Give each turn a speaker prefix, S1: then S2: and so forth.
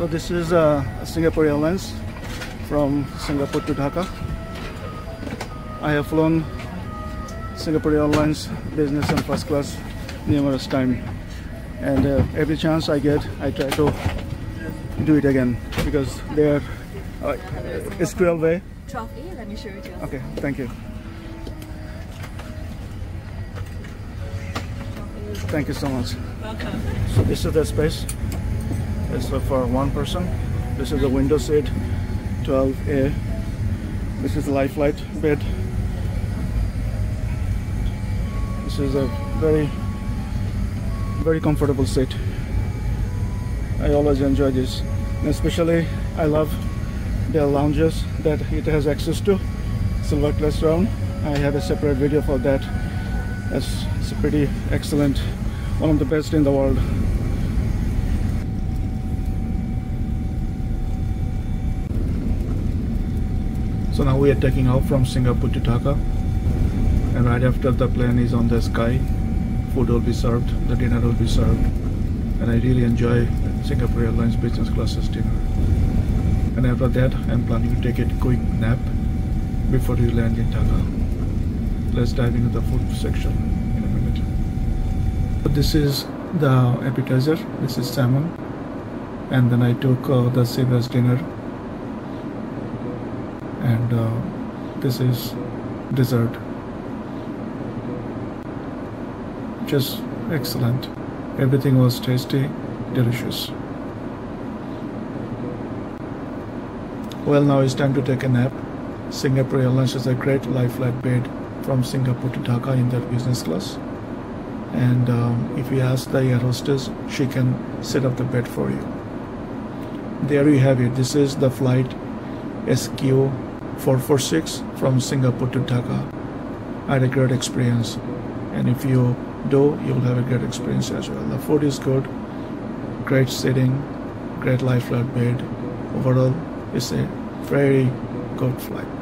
S1: So this is uh, Singapore Airlines from Singapore to Dhaka. I have flown Singapore Airlines business and first class numerous times and uh, every chance I get I try to do it again because they are uh, it's 12A
S2: 12A, let me show you. Just.
S1: okay thank you thank you so much
S2: Welcome.
S1: so this is the space it's for one person. This is the window seat 12A this is the lie flat bed. This is a very very comfortable seat. I always enjoy this. And especially I love the lounges that it has access to. SilverKris round I have a separate video for that. It's pretty excellent. One of the best in the world so now we are taking off from Singapore to Dhaka. And right after the plane is on the sky food will be served the dinner will be served. And I really enjoy Singapore Airlines business classes dinner. And after that I'm planning to take a quick nap before we land in Dhaka. Let's dive into the food section in a minute. This is the appetizer. This is salmon. And then I took uh, the Seabass dinner and uh, this is dessert. Just excellent. Everything was tasty delicious. Well now it's time to take a nap. Singapore airlines has a great lie flat bed from singapore to dhaka in that business class. And um, if you ask the air hostess she can set up the bed for you. There you have it. This is the flight sq 446 from Singapore to Dhaka. I had a great experience, and if you do, you'll have a great experience as well. The food is good, great sitting, great lie flat bed. Overall, it's a very good flight.